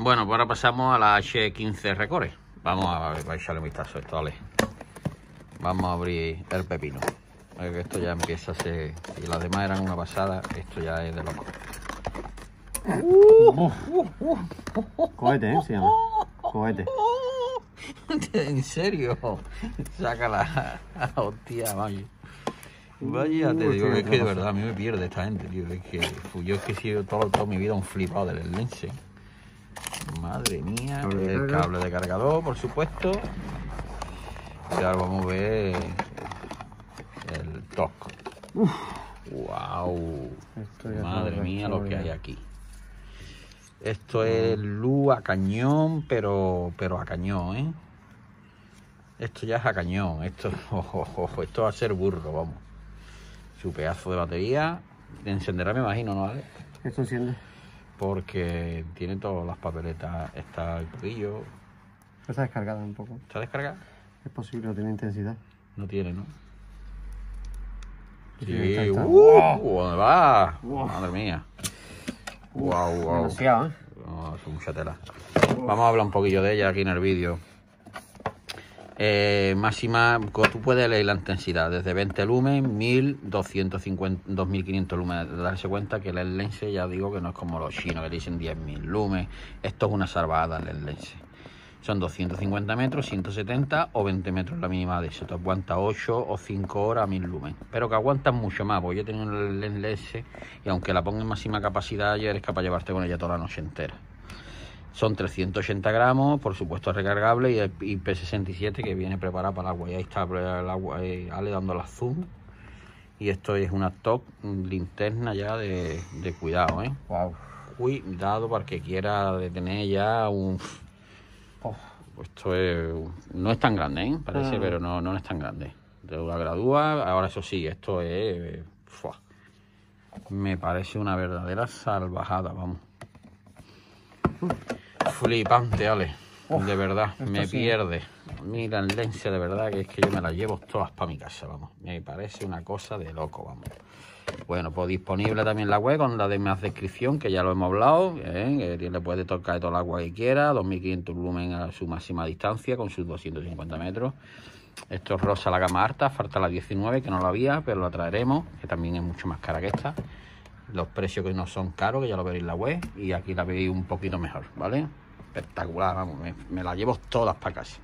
Bueno, pues ahora pasamos a la H15 Recore. Vamos a, ver, a echarle un vistazo a esto, vale. Vamos a abrir el pepino. Esto ya empieza a ser... Si las demás eran una pasada, esto ya es de loco. Cohete, ¿eh? Se llama. Cohete. ¿En serio? Sácala. Hostia, vaya. Vaya, te digo es que de verdad a mí me pierde esta gente, tío. Es que yo es que he sido todo, toda mi vida un flipado del lense. Madre mía, Cable el cable de cargador, por supuesto. Y ahora vamos a ver el TOC. Wow. Esto ya Madre mía lo que hay aquí. Esto es luz a cañón, pero, pero a cañón, ¿eh? Esto ya es a cañón. Esto, esto va a ser burro, vamos. Su pedazo de batería. Encenderá, me imagino, ¿no? Ale? Esto enciende. Porque tiene todas las papeletas. Está el poquillo. Está descargada un poco. ¿Está descargada? Es posible, no tiene intensidad. No tiene, ¿no? Sí, está, está. ¡Uh! ¿Dónde va? Wow. Madre mía. Wow, wow. Demasiado, ¿eh? No, es mucha tela. Vamos a hablar un poquillo de ella aquí en el vídeo. Eh, máxima, tú puedes leer la intensidad desde 20 lumen, 1250, 2500 lumen. Darse cuenta que el lens ya digo que no es como los chinos que dicen 10.000 lumen. Esto es una salvada el lens. Son 250 metros, 170 o 20 metros la mínima de eso. Te aguanta 8 o 5 horas a 1000 lumen. Pero que aguantan mucho más, porque yo tengo el lens y aunque la ponga en máxima capacidad, ya eres capaz de llevarte con ella toda la noche entera. Son 380 gramos, por supuesto recargable, y el IP67 que viene preparado para el agua. Y ahí está el agua, eh, Ale dando la zoom. Y esto es una top linterna ya de, de cuidado, ¿eh? Wow. Cuidado para el que quiera detener ya un... Oh. Esto es, no es tan grande, ¿eh? Parece, Ah. pero no, no es tan grande. De la gradúa, ahora eso sí, esto es... ¡fua! Me parece una verdadera salvajada, vamos. Flipante, Ale. Uf, de verdad, me sí. pierde. Mira el lente, de verdad, que es que yo me las llevo todas para mi casa, vamos. Me parece una cosa de loco, vamos. Bueno, pues disponible también la web con la de más descripción, que ya lo hemos hablado, ¿eh? que le puede tocar todo el agua que quiera, 2500 lumen a su máxima distancia con sus 250 metros. Esto es rosa la gama alta, falta la 19 que no la había, pero la traeremos, que también es mucho más cara que esta. Los precios que no son caros, que ya lo veréis en la web, y aquí la veis un poquito mejor, ¿vale? Espectacular, vamos, me, me la llevo todas para casa.